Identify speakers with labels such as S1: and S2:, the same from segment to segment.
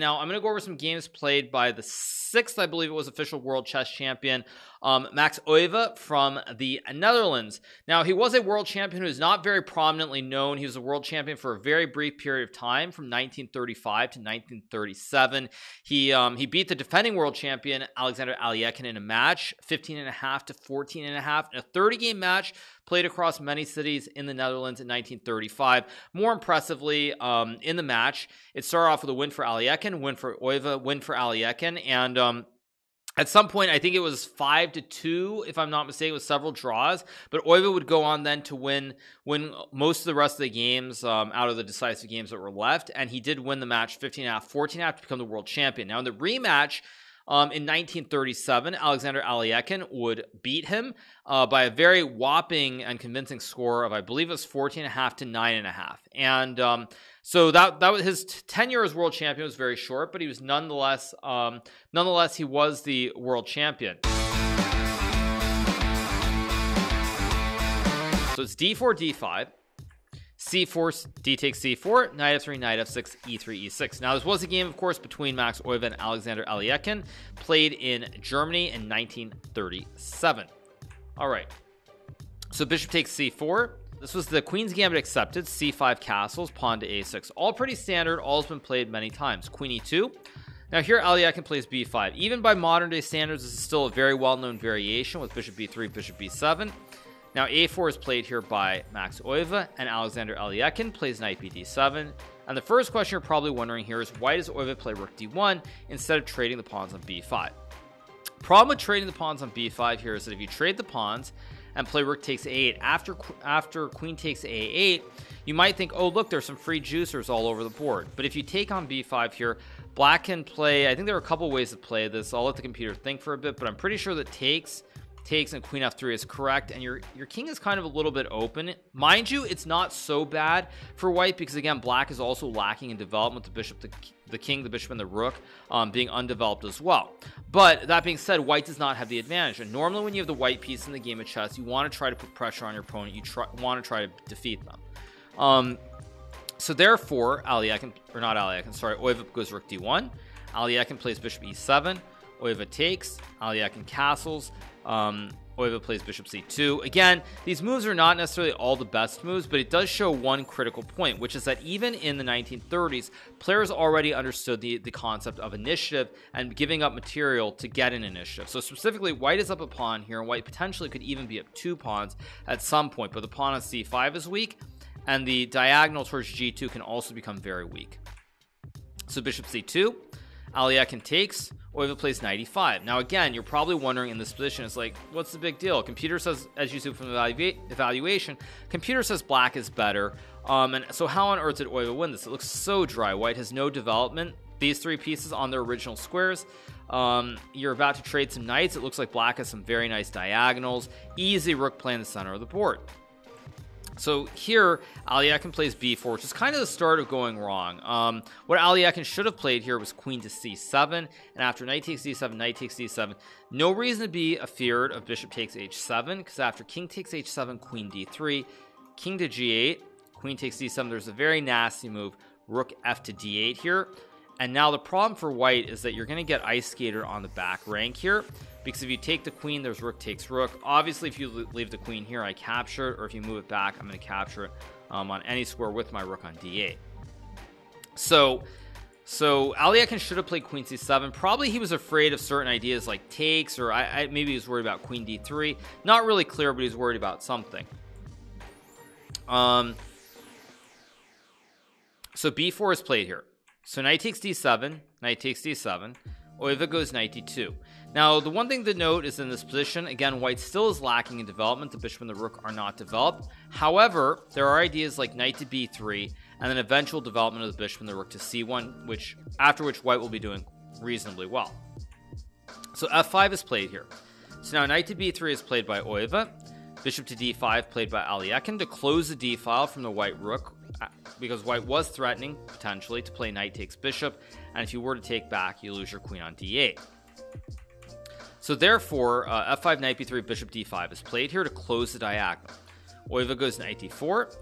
S1: Now, I'm going to go over some games played by the sixth, I believe it was, official world chess champion, um, Max Euwe from the Netherlands. Now, he was a world champion who is not very prominently known. He was a world champion for a very brief period of time from 1935 to 1937. He um, he beat the defending world champion, Alexander Alekhine, in a match, 15 and a half to 14 and a half, in a 30 game match played across many cities in the Netherlands in 1935. More impressively, um, in the match, it started off with a win for Alekhine, win for Euwe, win for Alekhine, and um, at some point, I think it was five to two, if I'm not mistaken, with several draws. But Euwe would go on then to win win most of the rest of the games um, out of the decisive games that were left, and he did win the match 15 and a half, 14 and half to become the world champion. Now in the rematch, um, in 1937, Alexander Alekhine would beat him uh, by a very whopping and convincing score of, I believe it was 14 and a half to nine and a half. And um, so that that was his tenure as world champion was very short, but he was nonetheless um, nonetheless he was the world champion. So it's d4, d5 c4, d takes c4, knight f3, knight f6, e3, e6. Now, this was a game, of course, between Max Euwe and Alexander Alekhine, played in Germany in 1937. All right. So bishop takes c4. This was the Queen's Gambit accepted, c5 castles, pawn to a6. All pretty standard, all's been played many times. Queen e2. Now here Alekhine plays b5. Even by modern day standards, this is still a very well-known variation with bishop b3, bishop b7. Now a4 is played here by Max Euwe and Alexander Alekhine plays knight bd7 and the first question you're probably wondering here is why does Euwe play rook d1 instead of trading the pawns on b5 problem with trading the pawns on b5 here is that if you trade the pawns and play rook takes a8 after after queen takes a8 you might think oh look there's some free juicers all over the board. But if you take on b5 here black can play. I think there are a couple ways to play this. I'll let the computer think for a bit but I'm pretty sure that takes takes and queen f3 is correct and your your king is kind of a little bit open. Mind you it's not so bad for white because again black is also lacking in development the bishop the, the king the bishop and the rook um, being undeveloped as well. But that being said white does not have the advantage. And normally when you have the white piece in the game of chess you want to try to put pressure on your opponent you try want to try to defeat them. Um, so therefore Alekhine or not Alekhine sorry Euwe goes rook d1 Alekhine plays bishop e7 Euwe takes Alekhine castles um, Euwe plays bishop c2 again these moves are not necessarily all the best moves but it does show one critical point which is that even in the 1930s players already understood the the concept of initiative and giving up material to get an initiative. So specifically white is up a pawn here and white potentially could even be up two pawns at some point but the pawn on c5 is weak and the diagonal towards g2 can also become very weak. So bishop c2 Alekhine takes Euwe plays 95 now again you're probably wondering in this position it's like what's the big deal? Computer says as you see from the evalu evaluation computer says black is better um and so how on earth did Euwe win this? It looks so dry. White has no development. These three pieces on their original squares um you're about to trade some knights. It looks like black has some very nice diagonals. Easy rook play in the center of the board so here Alekhine plays b4 which is kind of the start of going wrong. Um, what Alekhine should have played here was queen to c7 and after knight takes d7 knight takes d7 no reason to be afeared of bishop takes h7 because after king takes h7 queen d3 king to g8 queen takes d7 there's a very nasty move. Rook f to d8 here. And now the problem for white is that you're going to get ice skater on the back rank here because if you take the queen there's rook takes rook. Obviously if you leave the queen here I capture it or if you move it back I'm going to capture it um, on any square with my rook on d8 so so Alekhine should have played queen c7 probably he was afraid of certain ideas like takes or I, I maybe he was worried about queen d3 not really clear but he's worried about something. Um so b4 is played here. So knight takes d7 knight takes d7 Euwe goes knight d2 now the one thing to note is in this position again white still is lacking in development. The bishop and the rook are not developed. However there are ideas like knight to b3 and then eventual development of the bishop and the rook to c1 which after which white will be doing reasonably well. So f5 is played here. So now knight to b3 is played by Euwe, bishop to d5 played by Alekhine to close the d file from the white rook uh, because white was threatening potentially to play knight takes bishop and if you were to take back you lose your queen on d8 so therefore uh, f5 knight b3 bishop d5 is played here to close the diagonal. Euwe goes knight d4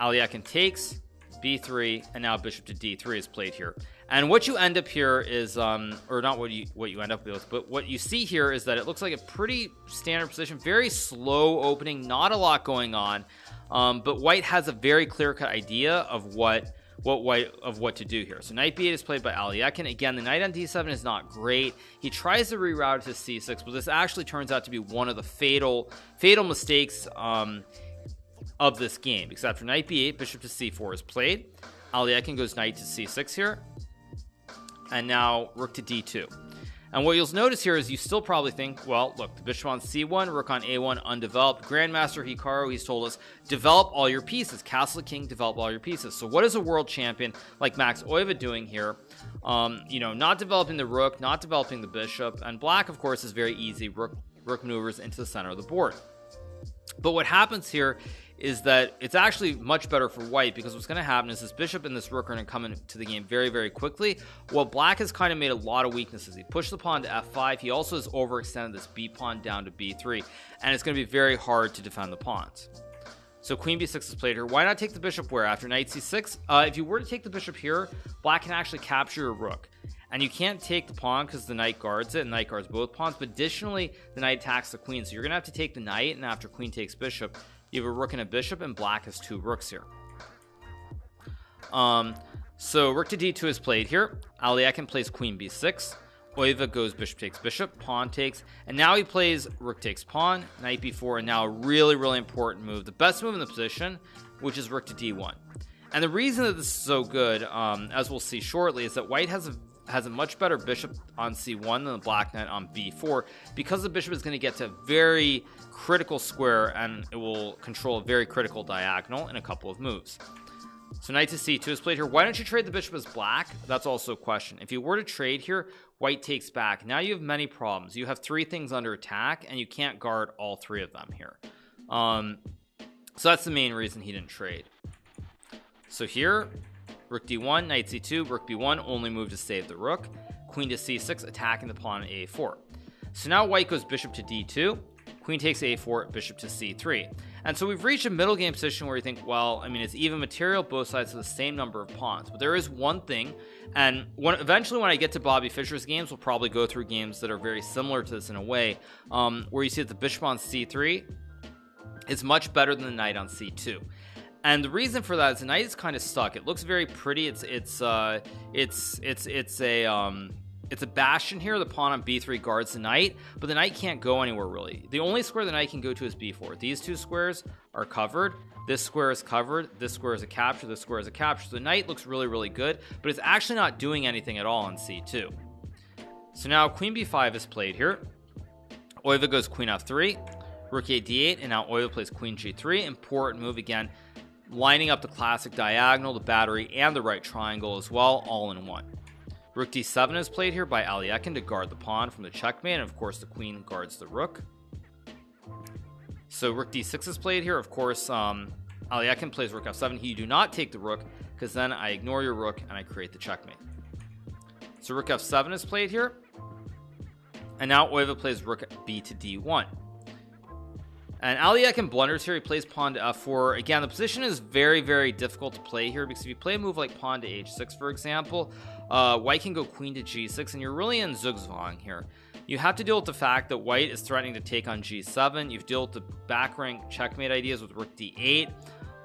S1: Alekhine takes b3 and now bishop to d3 is played here. And what you end up here is um or not what you what you end up with but what you see here is that it looks like a pretty standard position very slow opening not a lot going on. Um, but white has a very clear-cut idea of what what white of what to do here. So knight b8 is played by Alekhine again the knight on d7 is not great. He tries to reroute to c6 but this actually turns out to be one of the fatal fatal mistakes um of this game because after knight b8 bishop to c4 is played. Alekhine goes knight to c6 here. And now rook to d2 and what you'll notice here is you still probably think, well, look, the bishop on c1, rook on a1, undeveloped. Grandmaster Hikaru, he's told us, develop all your pieces. Castle King, develop all your pieces. So what is a world champion like Max Euwe doing here? Um, you know, not developing the rook, not developing the bishop, and black, of course, is very easy. Rook, rook maneuvers into the center of the board. But what happens here is that it's actually much better for white because what's going to happen is this bishop and this rook are going to come into the game very very quickly. Well black has kind of made a lot of weaknesses. He pushed the pawn to f5 he also has overextended this b pawn down to b3 and it's going to be very hard to defend the pawns. So queen b6 is played here why not take the bishop where? After knight c6 uh, if you were to take the bishop here black can actually capture your rook. And you can't take the pawn because the knight guards it and knight guards both pawns. But additionally the knight attacks the queen. So you're gonna have to take the knight and after queen takes bishop you have a rook and a bishop and black has two rooks here. Um so rook to d2 is played here. Alekhine plays queen b6 Euwe goes bishop takes bishop pawn takes and now he plays rook takes pawn knight b4 and now a really really important move. The best move in the position which is rook to d1 and the reason that this is so good um, as we'll see shortly is that white has a has a much better bishop on c1 than the black knight on b4 because the bishop is going to get to a very critical square and it will control a very critical diagonal in a couple of moves. So knight to c2 is played here. Why don't you trade the bishop as black? That's also a question. If you were to trade here white takes back. Now you have many problems. You have three things under attack and you can't guard all three of them here. Um so that's the main reason he didn't trade. So here rook d1 knight c2 rook b1 only move to save the rook. Queen to c6 attacking the pawn a4 so now white goes bishop to d2 queen takes a4 bishop to c3 and so we've reached a middle game position where you think well I mean it's even material both sides have the same number of pawns. But there is one thing and when eventually when I get to Bobby Fischer's games we'll probably go through games that are very similar to this in a way um, where you see that the bishop on c3 is much better than the knight on c2 and the reason for that is the knight is kind of stuck. It looks very pretty. It's it's uh it's it's it's a um it's a bastion here the pawn on b3 guards the knight but the knight can't go anywhere really. The only square the knight can go to is b4 these two squares are covered. This square is covered. This square is a capture. This square is a capture. So the knight looks really really good but it's actually not doing anything at all on c2 so now queen b5 is played here. Euwe goes queen f3 rook a d8 and now Euwe plays queen g3 important move again lining up the classic diagonal the battery and the right triangle as well all in one. Rook d7 is played here by Alekhine to guard the pawn from the checkmate and of course the queen guards the rook. So rook d6 is played here. Of course um Alekhine plays rook f7 He do not take the rook because then I ignore your rook and I create the checkmate. So rook f7 is played here. And now Euwe plays rook b to d1 and Alekhine blunders here. He plays pawn to f4 again the position is very very difficult to play here because if you play a move like pawn to h6 for example uh, white can go queen to g6 and you're really in zugzwang here. You have to deal with the fact that white is threatening to take on g7 you've dealt with the back rank checkmate ideas with rook d8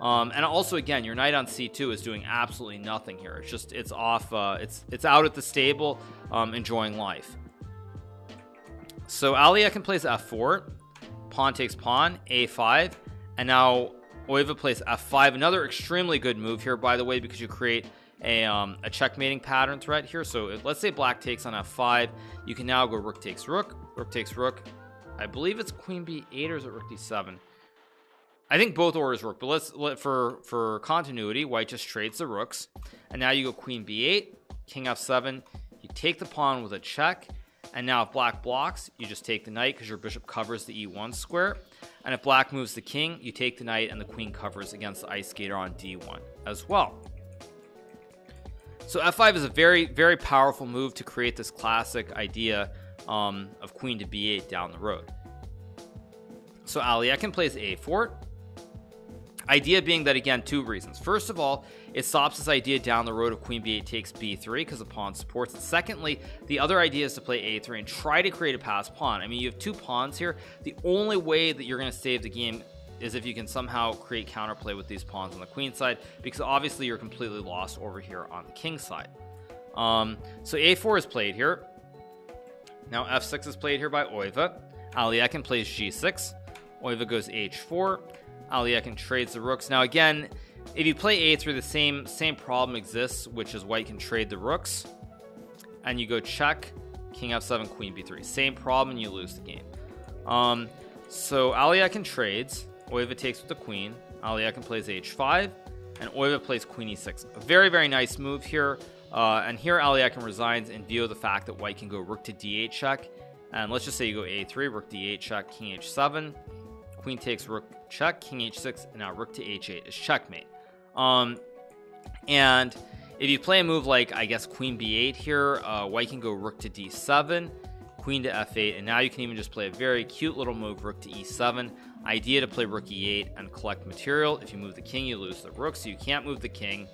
S1: um, and also again your knight on c2 is doing absolutely nothing here. It's just it's off uh, it's it's out at the stable um, enjoying life. So Alekhine plays f4 pawn takes pawn a5 and now Euwe plays f5 another extremely good move here by the way because you create a, um, a checkmating pattern threat here. So if, let's say black takes on f5 you can now go rook takes rook rook takes rook. I believe it's queen b8 or is it rook d7 I think both orders work but let's let for for continuity white just trades the rooks. And now you go queen b8 king f7 you take the pawn with a check and now if black blocks you just take the knight because your bishop covers the e1 square. And if black moves the king you take the knight and the queen covers against the ice skater on d1 as well. So f5 is a very very powerful move to create this classic idea um, of queen to b8 down the road. So Alekhine plays a4 Idea being that again, two reasons. First of all, it stops this idea down the road of queen b8 takes b3 because the pawn supports it. Secondly, the other idea is to play a3 and try to create a passed pawn. I mean, you have two pawns here. The only way that you're going to save the game is if you can somehow create counterplay with these pawns on the queen side because obviously you're completely lost over here on the king side. Um, so a4 is played here. Now f6 is played here by Euwe. Alekhine plays g6. Euwe goes h4. Alekhine trades the rooks. Now again, if you play a3, the same same problem exists, which is white can trade the rooks, and you go check, king f7, queen b3. Same problem, and you lose the game. Um, so Alekhine trades. Euwe takes with the queen. Alekhine plays h5, and Euwe plays queen e6. A very very nice move here. Uh, and here Alekhine resigns in view of the fact that white can go rook to d8 check. And let's just say you go a3, rook d8 check, king h7, queen takes rook check, king h6, and now rook to h8 is checkmate. Um, and if you play a move like, I guess, queen b8 here, uh, white can go rook to d7, queen to f8, and now you can even just play a very cute little move, rook to e7. Idea to play rook e8 and collect material. If you move the king, you lose the rook, so you can't move the king.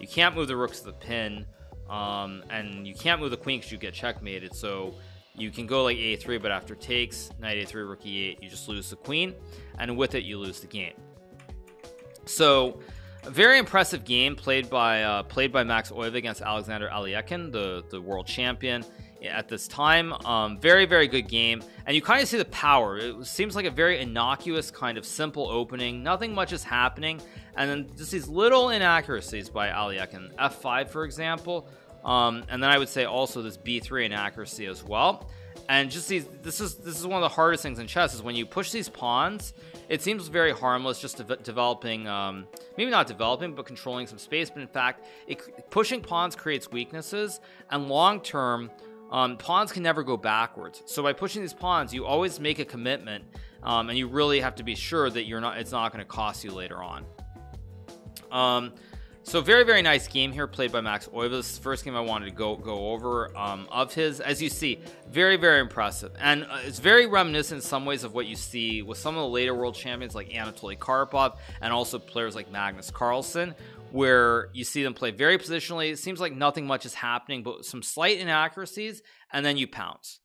S1: You can't move the rooks to the pin, um, and you can't move the queen because you get checkmated. So you can go like a3 but after takes knight a3 rook e8 you just lose the queen and with it you lose the game. So a very impressive game played by uh, played by Max Euwe against Alexander Alekhine the the world champion at this time. Um, very very good game and you kind of see the power. It seems like a very innocuous kind of simple opening. Nothing much is happening and then just these little inaccuracies by Alekhine. F5 for example um, and then I would say also this b3 inaccuracy as well. And just these this is this is one of the hardest things in chess is when you push these pawns it seems very harmless just de developing um, maybe not developing but controlling some space. But in fact it, pushing pawns creates weaknesses. And long term um, pawns can never go backwards. So by pushing these pawns you always make a commitment um, and you really have to be sure that you're not it's not going to cost you later on. Um, so very, very nice game here played by Max Euwe. This is the first game I wanted to go go over um, of his. As you see, very, very impressive. And uh, it's very reminiscent in some ways of what you see with some of the later world champions like Anatoly Karpov and also players like Magnus Carlsen, where you see them play very positionally. It seems like nothing much is happening, but some slight inaccuracies, and then you pounce.